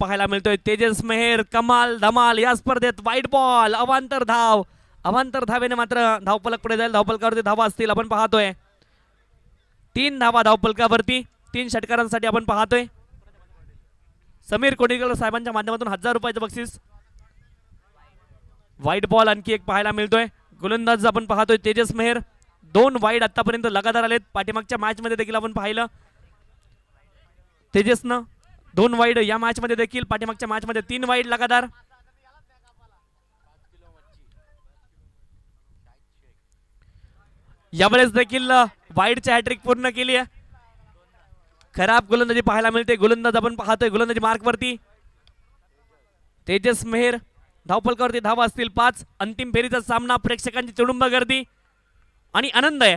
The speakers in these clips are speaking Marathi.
पाहायला मिळतोय तेजस मेहेर कमाल धमाल या स्पर्धेत वाईट बॉल अवांतर धाव. अवांतर धावेने मात्र धावपलक पुढे जाईल. धावपलकावरती धावा असतील आपण पाहतोय. तीन धावा धावपलकावरती तीन षटकारांसाठी आपण पाहतोय. समीर कोडिकर साहेबांच्या माध्यमातून हजार रुपयाचं बक्षीस. वाईट बॉल आणखी एक पाहायला मिळतोय. गोलंदाज आपण पाहतोय तेजस मेहेर. दोन वाईट आतापर्यंत लगातार आलेत. पाठीमागच्या मॅच मध्ये देखील आपण पाहिलं. तेजसनं दोन वाईड या मॅच मध्ये देखील पाठीमागच्या मॅच मध्ये तीन वाईड लगातार. यावेळेस देखील वाईडची हॅट्रिक पूर्ण केली आहे. खराब गोलंदाजी पाहायला मिळते. गोलंदाज आपण पाहतोय गोलंदाजी मार्क वरती. तेजस मेहर धावपलकावरती धावा असतील पाच. अंतिम फेरीचा सामना प्रेक्षकांची चुडुंब गर्दी. आणि आनंद आहे.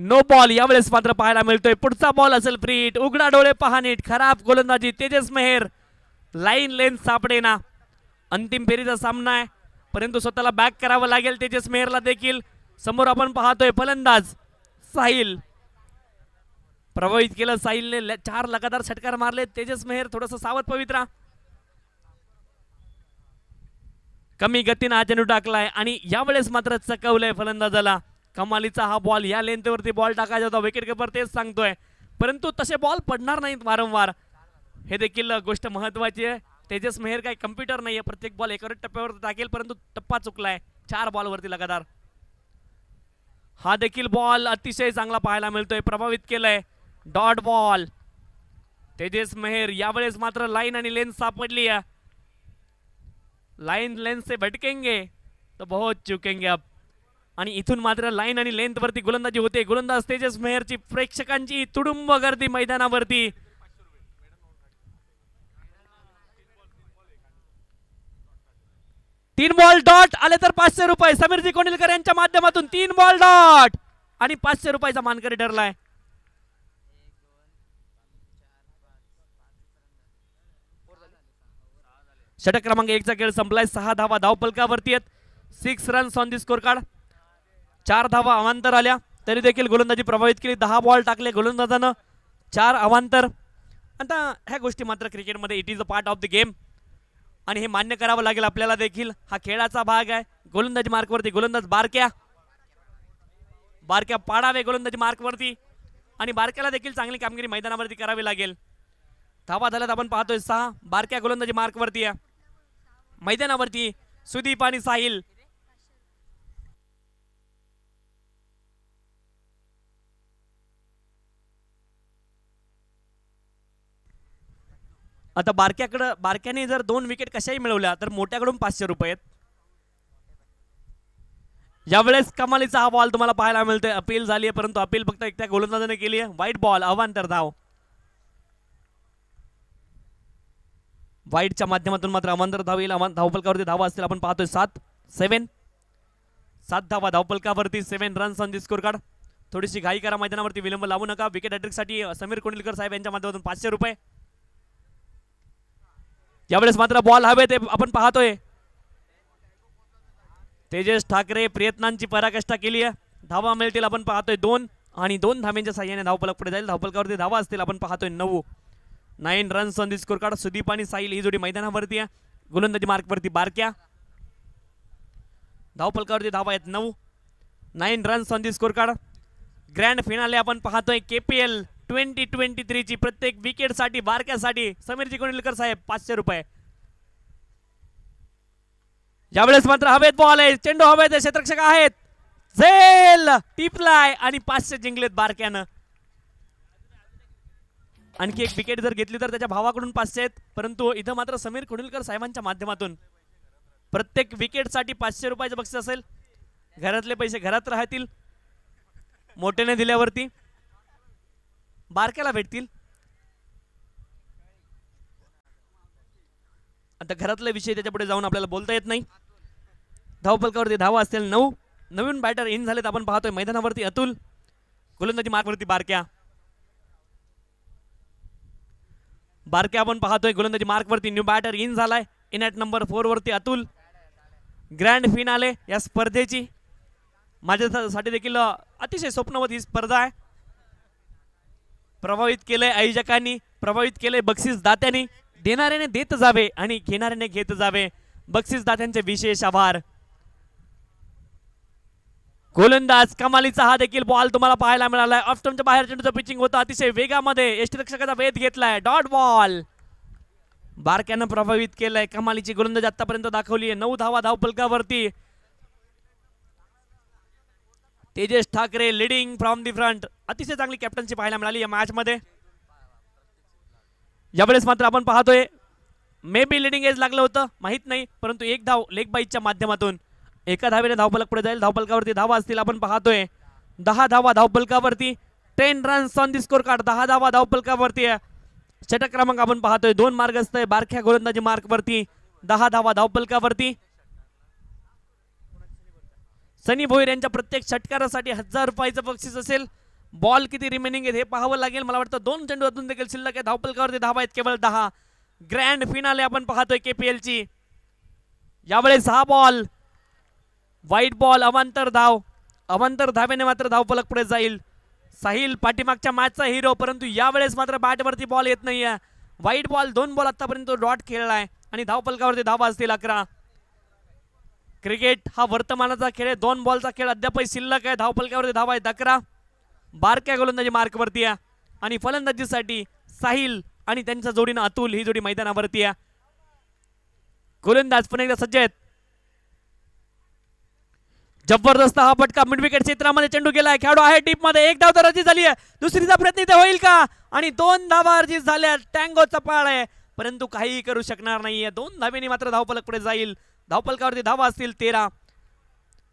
नो बॉल यावेळेस मात्र पाहायला मिळतोय. पुढचा बॉल असेल फ्रीट उघडा डोळे पहा नीट. खराब गोलंदाजी. तेजस मेहेर. लाईन लेन सापडे ना. अंतिम फेरीचा सामना आहे. परंतु स्वतःला बॅक करावं लागेल तेजस मेहरला देखील. समोर आपण पाहतोय फलंदाज साहिल. प्रभावित केलं साहिलने. चार लगातार षटकार मारले. तेजस मेहर थोडस सावध पवित्रा. कमी गतीनं हा चेंडू टाकलाय आणि यावेळेस मात्र चकवलंय फलंदाजाला. कमालीचा हा बॉल या लेंथवरती बॉल टाकायचा होता. विकेट किपर तेच सांगतोय. परंतु तसे बॉल पडणार नाहीत वारंवार. हे देखील गोष्ट महत्वाची आहे. तेजस मेहर काही कम्प्युटर नाहीये. प्रत्येक बॉल एकावर टप्प्यावर टाकेल परंतु टप्पा चुकलाय. चार बॉलवरती लगातार. हा देखील बॉल अतिशय चांगला पाहायला मिळतोय. प्रभावित केलाय. डॉट बॉल तेजस मेहर यावेळेस मात्र लाईन आणि लेन्स सापडली आहे लाईन लेंथ से भटकेंगे तो बहुत चुकेंगे अब. आणि इथून मात्र लाईन आणि लेंथवरती गोलंदाजी होते. गोलंदाज तेजस मेहरची प्रेक्षकांची तुडुंब गर्दी मैदानावरती. तीन बॉल डॉट आले तर पाचशे रुपये. समीरजी कोंडिलकर यांच्या माध्यमातून तीन बॉल डॉट. आणि पाचशे रुपयाचा मानकरी ठरलाय. षटक क्रमांक एकचा खेळ संपलाय. सहा धावा धावपलकावरती आहेत. Six runs on the scorecard चार धावा अवांतर आल्या तरी देखील गोलंदाजी प्रभावित केली. दहा बॉल टाकले गोलंदाजानं. चार अवांतर. आता ह्या गोष्टी मात्र क्रिकेटमध्ये it is a part of the game आणि हे मान्य करावं लागेल आपल्याला देखील. हा खेळाचा भाग आहे. गोलंदाजी मार्कवरती गोलंदाज बारक्या. बारक्या पाडावे गोलंदाजी मार्कवरती. आणि बारक्याला देखील चांगली कामगिरी मैदानावरती करावी लागेल. धावा झाल्यात आपण पाहतोय सहा. बारक्या गोलंदाजी मार्कवरती आहे. मैदानावरती सुदीप आणि साहिल. आता बारक्याकडं बारक्याने जर दोन विकेट कशाही मिळवल्या तर मोठ्याकडून पाचशे रुपये आहेत. यावेळेस कमालीचा हा बॉल तुम्हाला पाहायला मिळतोय. अपील झाली आहे परंतु अपील फक्त एकट्या गोलंदाजाने केली आहे. वाईट बॉल अवांतर धाव. वाईटच्या माध्यमातून मात्र अवांतर धाव येईल. धावपलकावरती धावा असतील. आपण पाहतोय सात सेव्हन सात धावा धावपलकावरती seven runs on the scorecard थोडीशी घाई करा मैदानावरती विलंब लावू नका. विकेट हॅट्रिकसाठी समीर कोंडलकर साहेब यांच्या माध्यमातून पाचशे रुपये. यावेळेस मात्र बॉल हवे ते आपण पाहतोय. तेजस ठाकरे प्रयत्नांची पराकाष्ठा केली आहे. धावा मिळतील आपण पाहतोय दोन आणि दोन धाव्यांच्या साह्याने धावपलक पुढे जाईल. धावपलकावरती धावा असतील आपण पाहतोय नऊ. Nine runs on this scorecard Sudeep आणि साईल ही जोडी मैदानावरती आहे. गोलंदाजी मार्कवरती बारक्या. धावपलकावरती धावा आहेत नऊ. Nine runs on this scorecard grand finale आपण पाहतोय केपीएल ट्वेंटी ट्वेंटी थ्रीची प्रत्येक विकेटसाठी बारक्यासाठी समीरजी कोंडलकर साहेब पाचशे रुपये. यावेळेस मात्र हवेत बॉल आहे. चेंडू हवेत क्षेत्रक्षक आहेत. झेल! टिपलाय आणि पाचशे जिंकलेत बारक्यानं. आणखी एक विकेट जर घेतली तर त्याच्या भावाकडून पाचशे आहेत. परंतु इथं मात्र समीर कुंडलकर साहेबांच्या माध्यमातून प्रत्येक विकेटसाठी पाचशे रुपयाचं बक्षीस असेल. घरातले पैसे घरात राहतील. मोठ्याने दिल्यावरती. बारक्याला भेटतील. आता घरातले विषय त्याच्या पुढे जाऊन आपल्याला बोलता येत नाही. धावपलकावरती धावा असतील नऊ. नवीन बॅटर इन झालेत आपण पाहतोय मैदानावरती अतुल. गोलंदाजी मार्कवरती बारक्या. बारक्या आपण पाहतोय गोलंदाजी मार्कवरती न्यू बॅटर इन झालाय. इन ॲट नंबर फोर वरती अतुल. ग्रँड फिनाले या स्पर्धेची. माझ्यासाठी देखील अतिशय स्वप्नवत ही स्पर्धा आहे. प्रभावित केलंय आयोजकांनी प्रभावित केलंय बक्षीस दात्यांनी देणाऱ्याने देत जावे आणि घेणाऱ्याने घेत जावे. बक्षीस दात्यांचे विशेष आभार. गोलंदाज कमालीचा हा देखील बॉल तुम्हाला पाहायला मिळालाय. ऑफ्टमच्या बाहेर चेंडूचं पिचिंग होतं. अतिशय वेगामध्ये यष्टीरक्षकाचा वेध घेतलाय. डॉट बॉल बारक्यानं प्रभावित केलंय. कमालीची गोलंदाज आतापर्यंत दाखवली आहे नऊ धावा धावपलकावरती. Tejesh Thackeray leading from the front अतिशय चांगली कॅप्टन्सी पाहायला मिळाली या मॅचमध्ये यावेळेस मात्र आपण पाहतोय मे बी लिडिंग एज लागलं होतं माहीत नाही परंतु एक धाव लेग बाईकच्या माध्यमातून एका धावेने धावपलक पुढे जाईल. धावपलकावरती धावा असतील आपण पाहतोय दहा धावा धावपलकावरती. Ten runs on the scorecard दहा धावा धावपलकावरती षटक क्रमांक आपण पाहतोय दोन मार्ग असतोय बारख्या गोलंदाजी मार्क वरती दहा धावा धावपलकावरती. सनी भोईर यांच्या प्रत्येक षटकारासाठी हजार रुपयाचं बक्षीस असेल. बॉल किती रिमेनिंग आहेत हे पाहावं लागेल. मला वाटतं दोन चेंडू अजून देखील शिल्लक आहे. धावपलकावरती धावा आहेत केवळ दहा. ग्रँड फिनाले आपण पाहतोय केपीएलची यावेळेस हा बॉल वाईट बॉल अवांतर धाव. अवांतर धावेने मात्र धावपलक पुढे जाईल. साहिल पाठीमागच्या मॅचचा हिरो परंतु यावेळेस मात्र बॅटवरती बॉल येत नाहीये. वाईट बॉल दोन बॉल आतापर्यंत डॉट खेळलाय. आणि धावपलकावरती धावा असतील अकरा. क्रिकेट हा वर्तमानाचा खेळ आहे. दोन बॉलचा खेळ अद्यापही शिल्लक आहे. धावपलक्यावरती धावा आहे. अकरा बारक्या गोलंदाजी मार्कवरती आहे. आणि फलंदाजीसाठी साहिल आणि त्यांच्या जोडीनं अतुल ही जोडी मैदानावरती आहे. गोलंदाज पुन्हा एकदा सज्ज आहेत. जबरदस्त हा फटका मिड विकेट क्षेत्रामध्ये चेंडू गेलाय. खेळाडू आहे टीपमध्ये एक धाव तर अर्जित झाली आहे. दुसरीचा प्रयत्न इथे होईल का? आणि दोन धावा अर्जित झाल्या. टँगो चपाळ आहे. परंतु काहीही करू शकणार नाहीये. दोन धावेने मात्र धावपलक पुढे जाईल. धावपलकावरती धावा असतील तेरा.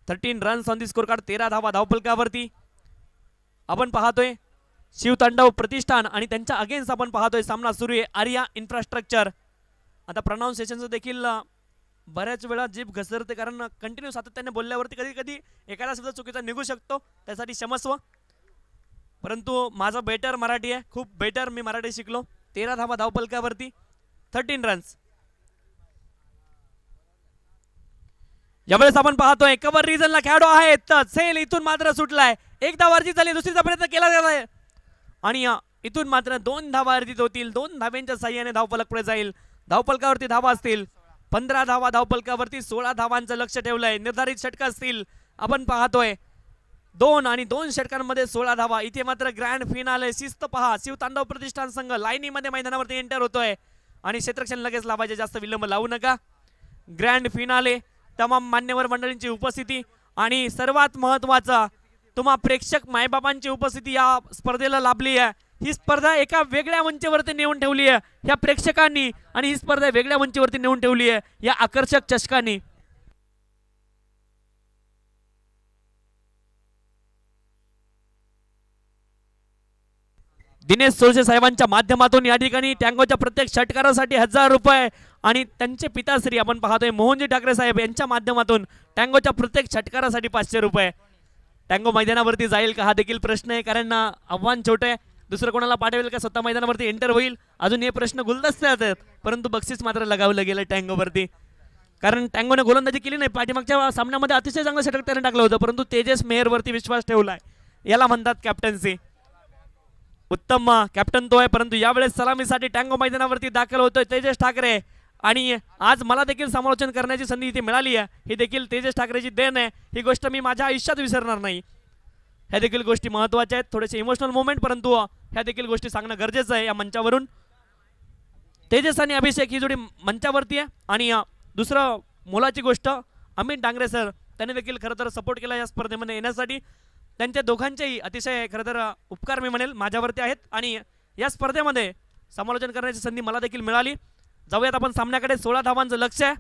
Thirteen runs on the scorecard तेरा धावा धावपलकावरती. आपण पाहतोय शिवतांडव प्रतिष्ठान आणि त्यांच्या अगेन्स्ट आपण पाहतोय सामना सुरू आहे आर्या इन्फ्रास्ट्रक्चर आता प्रनाऊन्सिएशनचं देखील बऱ्याच वेळा जीभ घसरते कारण कंटिन्यू सातत्याने बोलल्यावरती कधी कधी एखादा सुद्धा चुकीचा निघू शकतो त्यासाठी क्षमस्व. परंतु माझं बेटर मराठी आहे खूप बेटर मी मराठी शिकलो. तेरा धावा धावपलकावरती थर्टीन रन्स यावेळेस आपण पाहतोय कवर रिझनला खेळाडू आहेत. तर सेल इथून मात्र सुटलाय. एक धाव झाली दुसरीचा प्रयत्न केला गेलाय आणि इथून मात्र दोन धावा अर्जित होतील. दोन धाव्यांच्या साह्याने धावपलक पुढे जाईल. धावपलकावरती धावा असतील. पंधरा धावा धावपलकावरती सोळा धावांचं लक्ष ठेवलंय. निर्धारित षटक असतील. आपण पाहतोय दोन आणि दोन षटकांमध्ये सोळा धावा. इथे मात्र ग्रँड फिनाले शिस्त पहा. शिवतांडव प्रतिष्ठान संघ लाईनीमध्ये मैदानावरती एंटर होतोय. आणि क्षेत्रक्षण लगेच लावायचे जास्त विलंब लावू नका. ग्रँड फिनाले तमाम मान्यवर मंडळींची उपस्थिती आणि सर्वात महत्त्वाचा तुम्हा प्रेक्षक मायबाबांची उपस्थिती या स्पर्धेला लाभली आहे. ही स्पर्धा एका वेगळ्या मंचावरती नेऊन ठेवली आहे. ह्या प्रेक्षकांनी आणि ही स्पर्धा वेगळ्या मंचावरती नेऊन ठेवली आहे. या आकर्षक चषकांनी. दिनेश सोळशे साहेबांच्या माध्यमातून या ठिकाणी टँगोच्या प्रत्येक षटकारासाठी हजार रुपये आणि त्यांचे पिताश्री आपण पाहतोय. मोहनजी ठाकरे साहेब यांच्या माध्यमातून टँगोच्या प्रत्येक षटकारासाठी पाचशे रुपये. टँगो मैदानावरती जाईल का? हा देखील प्रश्न आहे. कारण आव्हान छोटे आहे. दुसरं कोणाला पाठवेल का? स्वतः मैदानावरती एंटर होईल. अजून हे प्रश्न गुलदस्त्यात आहेत. परंतु बक्षीस मात्र लगावलं गेलं टँगोवरती. कारण टँगोने गोलंदाजी केली नाही. पाठीमागच्या सामन्यामध्ये अतिशय चांगलं षटक त्याने टाकलं होतं. परंतु तेजस मेहरवरती विश्वास ठेवला आहे याला म्हणतात कॅप्टन्सी उत्तम कॅप्टन तो आहे. परंतु यावेळेस सलामीसाठी टँगो मैदानावरती दाखल होतोय तेजस ठाकरे. आणि आज मला देखील समालोचन करण्याची संधी इथे मिळाली आहे. ही देखील तेजस ठाकरेची देण आहे. ही गोष्ट मी माझ्या आयुष्यात विसरणार नाही. ह्या देखील गोष्टी महत्त्वाच्या आहेत. थोडेसे इमोशनल मोमेंट परंतु ह्या देखील गोष्टी सांगणं गरजेचं आहे या मंचावरून. तेजस आणि अभिषेक ही जोडी मंचावरती आहे. आणि दुसरं मोलाची गोष्ट अमित डांगरे सर त्यांनी देखील खरं तर सपोर्ट केला या स्पर्धेमध्ये येण्यासाठी. त्यांच्या दोघांचेही अतिशय खरं तर उपकार मी म्हणेल माझ्यावरती आहेत. आणि या स्पर्धेमध्ये समालोचन करण्याची संधी मला देखील मिळाली. जाऊयात आपण सामन्याकडे. सोळा धावांचं लक्ष आहे.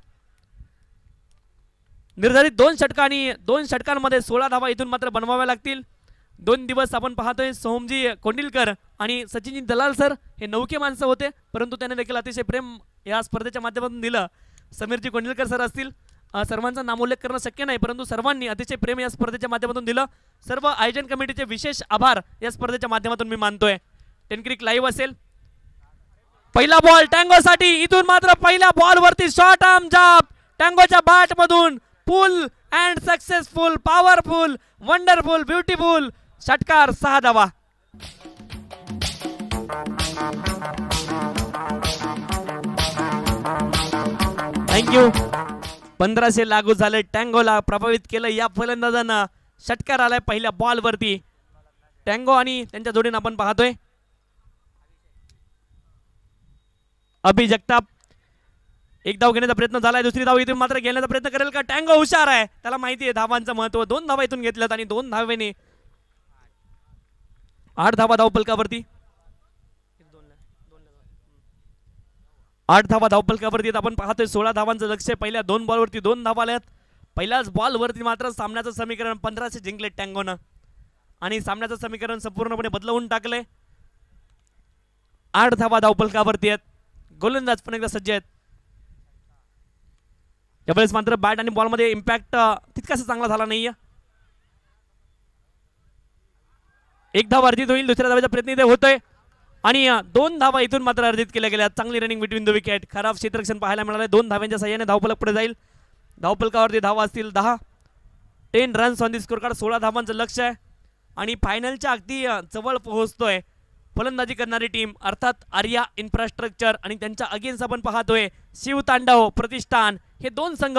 निर्धारित दोन षटकं आणि दोन षटकांमध्ये सोळा धावा इथून मात्र बनवाव्या लागतील. दोन दिवस आपण पाहतोय सोमजी कोंडिलकर आणि सचिनजी दलाल सर हे नौके माणसं होते. परंतु त्यांनी देखील अतिशय प्रेम या स्पर्धेच्या माध्यमातून दिलं. समीरजी कोंडिलकर सर असतील. सर्वांचा नामोल्लेख करणं शक्य नाही परंतु सर्वांनी अतिशय प्रेम या स्पर्धेच्या माध्यमातून दिलं. सर्व आयोजन कमिटीचे विशेष आभार या स्पर्धेच्या माध्यमातून मी मानतोय. टेनक्रिक लाईव्ह असेल. पहिला बॉल टँगोसाठी इथून मात्र पहिल्या बॉल वरती शॉर्ट आर्म जाप. टँगोच्या बॅटमधून full and successful powerful wonderful beautiful षटकार सहा धावा. थँक्यू पंधराशे लागू झाले. टँगोला प्रभावित केलं. या फलंदाजांना षटकार आलाय पहिल्या बॉल वरती. टँगो आणि त्यांच्या जोडीनं आपण पाहतोय. अभि जगताप एक धाव घेण्याचा प्रयत्न झालाय. दुसरी धाव इथून मात्र घेण्याचा प्रयत्न करेल का? टँगो हुशार आहे. त्याला माहिती आहे धावांचं महत्त्व. दोन धावा इथून घेतल्यात आणि दोन धावेने आठ धावा धावपलकावरती आठ धावा धावपलकावरती आपण पाहतोय सोळा धावांचं लक्ष आहे. पहिल्या दोन बॉलवरती दोन धावा आल्यात. पहिल्याच बॉलवरती मात्र सामन्याचं समीकरण पंधराशे जिंकले टँगोनं. आणि सामन्याचं समीकरण संपूर्णपणे बदलवून टाकले आठ धावा धावपलकावरती आहेत. गोलंदाज पण एकदा सज्ज आहेत. यावेळेस मात्र बॅट आणि बॉलमध्ये इम्पॅक्ट तितकासा चांगला झाला नाहीये. एक धाव अर्जित होईल दुसऱ्या धावाचा प्रयत्न इथे होतोय. आणि दोन धावा इथून मात्र अर्जित केल्या गेल्या. चांगली रनिंग बिटवीन द विकेट खराब क्षेत्ररक्षण पाहायला मिळाले दोन धाव्यांच्या सहाय्याने धावफलक पुढे जाईल. धावफलकावरती धावा असतील दहा. Ten runs on the scorecard सोळा धावांचं लक्ष आहे. आणि फायनलच्या अगदी जवळ पोहोचतोय फलंदाजी करणारी टीम अर्थात आर्या इन्फ्रास्ट्रक्चर आणि त्यांच्या अगेन्स्ट आपण पाहतोय शिव तांडव प्रतिष्ठान. हे दोन संघ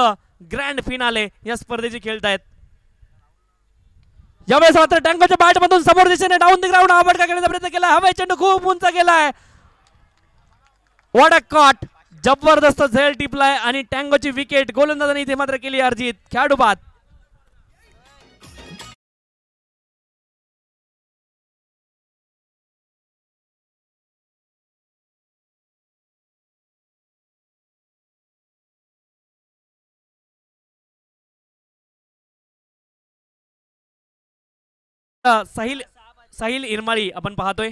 ग्रँड फिनाले या स्पर्धेचे खेळत आहेत यावेळेस मात्र टँकोच्या बॅट मधून समोर दिशेने डाऊन द ग्राउंड हा प्रयत्न केला. हवे चेंडू खूप उंच गेलाय वॉट अ कॉट जबरदस्त झेल टिपलाय आणि टँगोची विकेट गोलंदाजाने इथे मात्र केली अर्जित. खेळाडू बाद. साहिल साहिल इरमाळी आपण पाहतोय.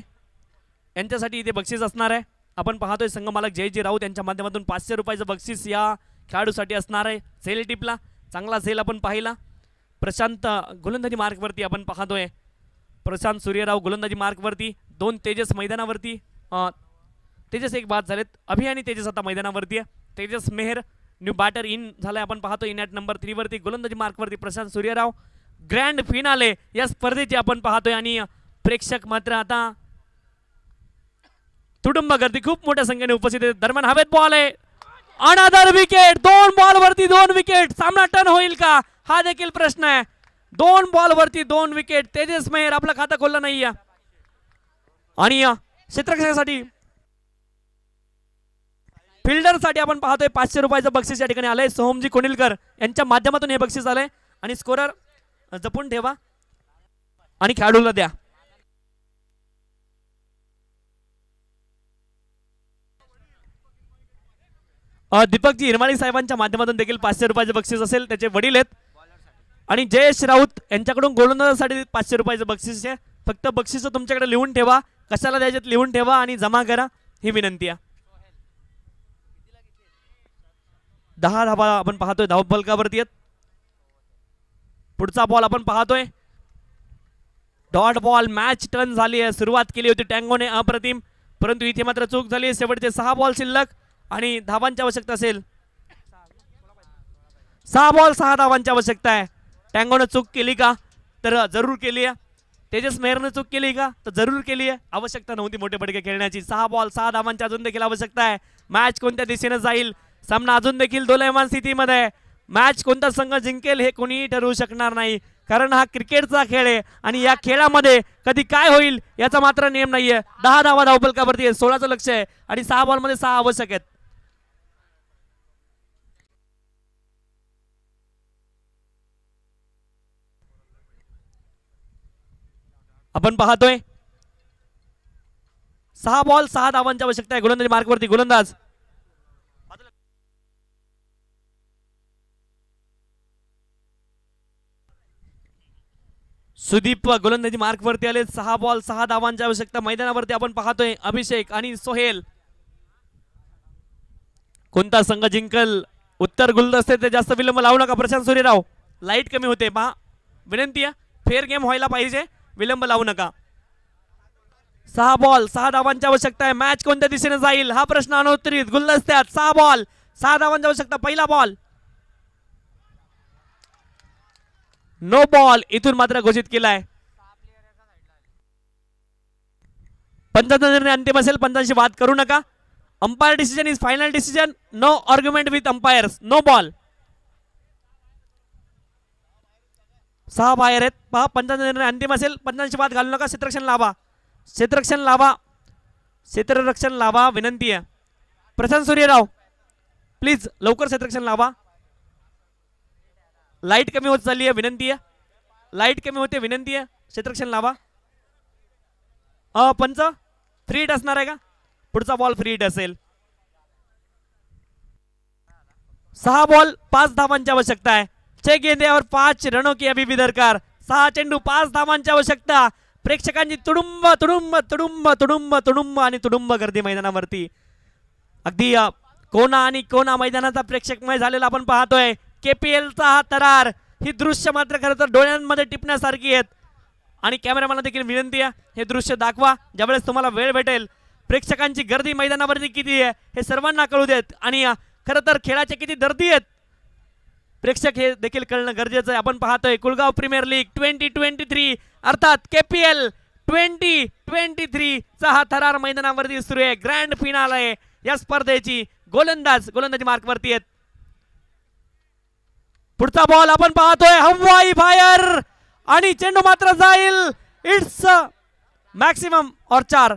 यांच्यासाठी इथे बक्षीस असणार आहे. आपण पाहतोय संघ मालक जयजी राऊत यांच्या माध्यमातून पाचशे रुपयाचं बक्षीस या खेळाडूसाठी असणार आहे. सेल टिपला. चांगला सेल आपण पाहिला. प्रशांत गोलंदाजी मार्कवरती आपण पाहतोय. प्रशांत सूर्यराव गोलंदाजी मार्कवरती दोन तेजस मैदानावरती. तेजस एक बाद झालेत. अभि आणि तेजस आता मैदानावरती आहे. Tejas Mehar new batter in झालाय. आपण पाहतो इन ॲट नंबर थ्रीवरती गोलंदाजी मार्कवरती प्रशांत सूर्यराव. ग्रँड फिनाले या स्पर्धेची आपण पाहतोय आणि प्रेक्षक मात्र आता तुटुंब गर्दी खूप मोठ्या संख्येने उपस्थित आहे दरम्यान हवेत बॉल आहे. अनादर विकेट दोन बॉल वरती दोन विकेट सामना टर्न होईल का? हा देखील प्रश्न आहे. दोन बॉल वरती दोन विकेट तेजस मेहर आपलं खातं खोललं नाहीये. आणि अ, फिल्डर फिल्डरसाठी आपण पाहतोय पाचशे रुपयाचं बक्षीस या ठिकाणी आलंय. सोहमजी कोनिलकर यांच्या माध्यमातून हे बक्षीस आलंय. आणि स्कोरर जपून ठेवा. आणि खेळाडूला द्या. दीपकजी हिरमाळी साहेबांच्या माध्यमातून देखील पाचशे रुपयाचे बक्षीस असेल त्याचे वडील आहेत. आणि जयेश राऊत यांच्याकडून गोलंदाजासाठी पाचशे रुपयाचं बक्षीस आहे. फक्त बक्षीस तुमच्याकडे लिहून ठेवा. कशाला द्यायचे लिहून ठेवा आणि जमा करा. ही विनंती आहे. दहा धाबा आपण पाहतोय धावफलकावरती आहेत. पुढचा बॉल आपण पाहतोय. डॉट बॉल मॅच टर्न झाली आहे. सुरुवात केली होती टँगोने अप्रतिम. परंतु इथे मात्र चूक झाली आहे. शेवटचे सहा बॉल शिल्लक आणि धावांची आवश्यकता असेल. सहा बॉल सहा धावांची आवश्यकता आहे. टँगोनं चूक केली का? तर जरूर केली आहे. तेजस मेहरनं चूक केली का? तर जरूर केली आहे. आवश्यकता नव्हती मोठे फटके खेळण्याची. सहा बॉल सहा धावांची अजून देखील आवश्यकता आहे. मॅच कोणत्या दिशेने जाईल? सामना अजून देखील दोलयमान स्थितीमध्ये आहे. मॅच कोणता संघ जिंकेल हे कोणीही ठरवू शकणार नाही. कारण हा क्रिकेटचा खेळ आहे आणि या खेळामध्ये कधी काय होईल याचा मात्र नियम नाहीये. दहा धावा धावपलकावरती आहे. सोळाचं लक्ष आहे आणि सहा बॉलमध्ये सहा आवश्यक आहेत. आपण पाहतोय. सहा बॉल सहा धावांची आवश्यकता आहे. गोलंदाजी मार्कवरती गोलंदाज सुदीप गोलंदाजी मार्कवरती आले. सहा बॉल सहा धावांची आवश्यकता मैदानावरती आपण पाहतोय. अभिषेक आणि सोहेल. कोणता संघ जिंकल? उत्तर गुलदस्ते ते जास्त विलंब लावू नका प्रशांत सूर्यराव. लाइट कमी होते. पहा. विनंती आहे. फेअर गेम व्हायला पाहिजे. विलंब लावू नका. सहा बॉल सहा धावांची आवश्यकता आहे. मॅच कोणत्या दिशेने जाईल? हा प्रश्न अनुत्तरित गुलदस्त्यात सहा बॉल सहा धावांची आवश्यकता. पहिला बॉल. नो बॉल इथून मात्र घोषित केलाय. पंचांचा निर्णय अंतिम असेल पंचांशी वाद करू नका. Umpire decision is final decision no argument with umpire no ball सहा बाहेर आहेत. पहा पंचांचा निर्णय अंतिम असेल पंचांशी वाद घालू नका. क्षेत्ररक्षण लावा. क्षेत्ररक्षण लावा. क्षेत्ररक्षण लावा. विनंती आहे. प्रशांत सूर्यराव प्लीज लवकर क्षेत्ररक्षण लावा. लाइट कमी होत चालली आहे विनंती आहे. लाइट कमी होते विनंती आहे. क्षेत्रक्षण लावा. अ पंच फ्री हिट असणार आहे का? पुढचा बॉल फ्री हिट असेल. सहा बॉल पाच धावांची आवश्यकता आहे. छे गेंद्यावर पाच रनो की अभी भी दरकार. सहा चेंडू पाच धावांची आवश्यकता. प्रेक्षकांची तुडुंब तुडुंब तुडुंब तुडुंब तुडुंब आणि तुडुंब गर्दी मैदानावरती. अगदी कोणा आणि कोणा मैदानाचा प्रेक्षकमय झालेला आपण पाहतोय. केपीएलचा हा तरार. ही दृश्य मात्र खरं तर डोळ्यांमध्ये टिपण्यासारखी आहेत. आणि कॅमेरामॅनला देखील विनंती आहे हे दृश्य दाखवा. ज्यावेळेस तुम्हाला वेळ भेटेल प्रेक्षकांची गर्दी मैदानावरती किती आहे हे सर्वांना कळू देत. आणि खरं तर खेळाचे किती दर्दी आहेत. प्रेक्षक हे देखील कळणं गरजेचं आहे. आपण पाहतोय Kulgaon premier league twenty twenty three अर्थात केपीएल ट्वेंटी ट्वेंटी थ्रीचा हा थरार मैदानावरती सुरू आहे. ग्रँड फिनाल आहे. या स्पर्धेची गोलंदाज गोलंदाजी मार्कवरती आहेत. पुढचा बॉल आपण पाहतोय. हवाई फायर आणि चेंडू मात्र जाईल. इट्स मॅक्सिमम और चार.